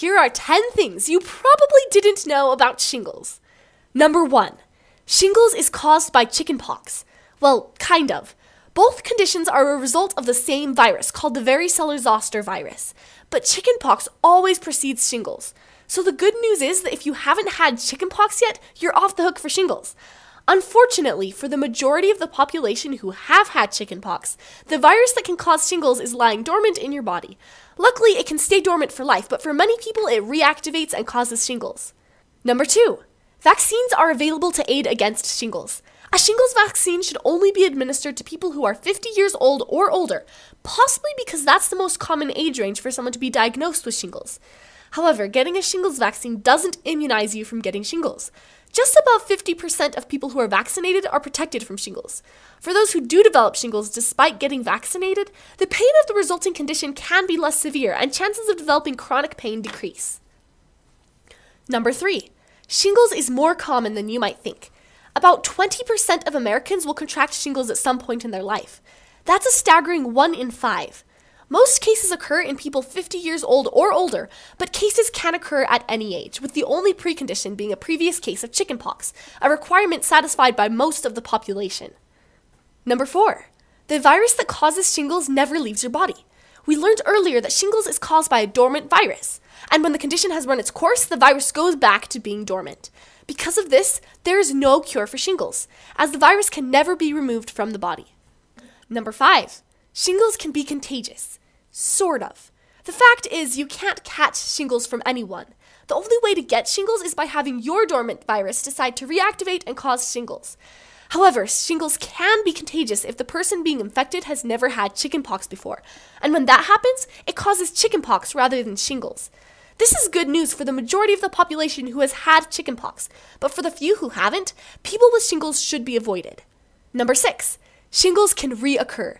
Here are 10 things you probably didn't know about shingles. Number 1. Shingles is caused by chickenpox. Well, kind of. Both conditions are a result of the same virus called the varicella zoster virus, but chickenpox always precedes shingles. So the good news is that if you haven't had chickenpox yet, you're off the hook for shingles. Unfortunately, for the majority of the population who have had chickenpox, the virus that can cause shingles is lying dormant in your body. Luckily, it can stay dormant for life, but for many people, it reactivates and causes shingles. Number two, vaccines are available to aid against shingles. A shingles vaccine should only be administered to people who are 50 years old or older, possibly because that's the most common age range for someone to be diagnosed with shingles. However, getting a shingles vaccine doesn't immunize you from getting shingles. Just about 50% of people who are vaccinated are protected from shingles. For those who do develop shingles despite getting vaccinated, the pain of the resulting condition can be less severe and chances of developing chronic pain decrease. Number 3. Shingles is more common than you might think. About 20% of Americans will contract shingles at some point in their life. That's a staggering 1 in 5. Most cases occur in people 50 years old or older, but cases can occur at any age, with the only precondition being a previous case of chickenpox, a requirement satisfied by most of the population. Number 4. The virus that causes shingles never leaves your body. We learned earlier that shingles is caused by a dormant virus, and when the condition has run its course, the virus goes back to being dormant. Because of this, there is no cure for shingles, as the virus can never be removed from the body. Number 5. Shingles can be contagious. Sort of. The fact is, you can't catch shingles from anyone. The only way to get shingles is by having your dormant virus decide to reactivate and cause shingles. However, shingles can be contagious if the person being infected has never had chickenpox before. And when that happens, it causes chickenpox rather than shingles. This is good news for the majority of the population who has had chickenpox, but for the few who haven't, people with shingles should be avoided. Number 6. Shingles can reoccur.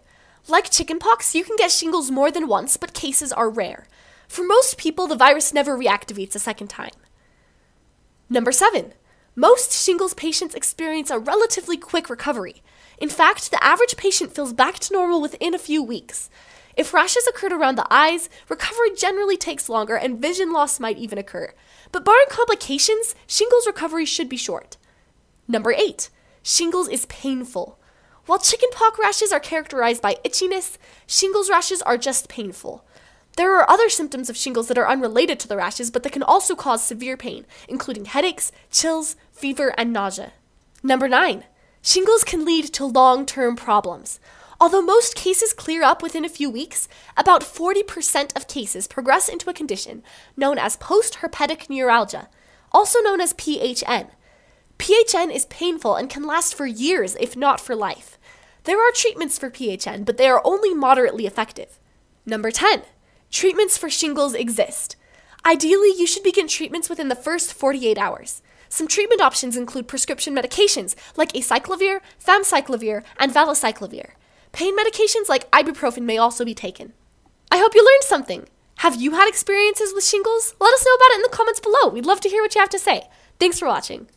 Like chickenpox, you can get shingles more than once, but cases are rare. For most people, the virus never reactivates a second time. Number 7. Most shingles patients experience a relatively quick recovery. In fact, the average patient feels back to normal within a few weeks. If rashes occurred around the eyes, recovery generally takes longer and vision loss might even occur. But barring complications, shingles recovery should be short. Number 8. Shingles is painful. While chickenpox rashes are characterized by itchiness, shingles rashes are just painful. There are other symptoms of shingles that are unrelated to the rashes, but that can also cause severe pain, including headaches, chills, fever, and nausea. Number 9. Shingles can lead to long term problems. Although most cases clear up within a few weeks, about 40% of cases progress into a condition known as post herpetic neuralgia, also known as PHN. PHN is painful and can last for years, if not for life. There are treatments for PHN, but they are only moderately effective. Number 10. Treatments for shingles exist. Ideally, you should begin treatments within the first 48 hours. Some treatment options include prescription medications like acyclovir, famciclovir, and valacyclovir. Pain medications like ibuprofen may also be taken. I hope you learned something. Have you had experiences with shingles? Let us know about it in the comments below. We'd love to hear what you have to say. Thanks for watching.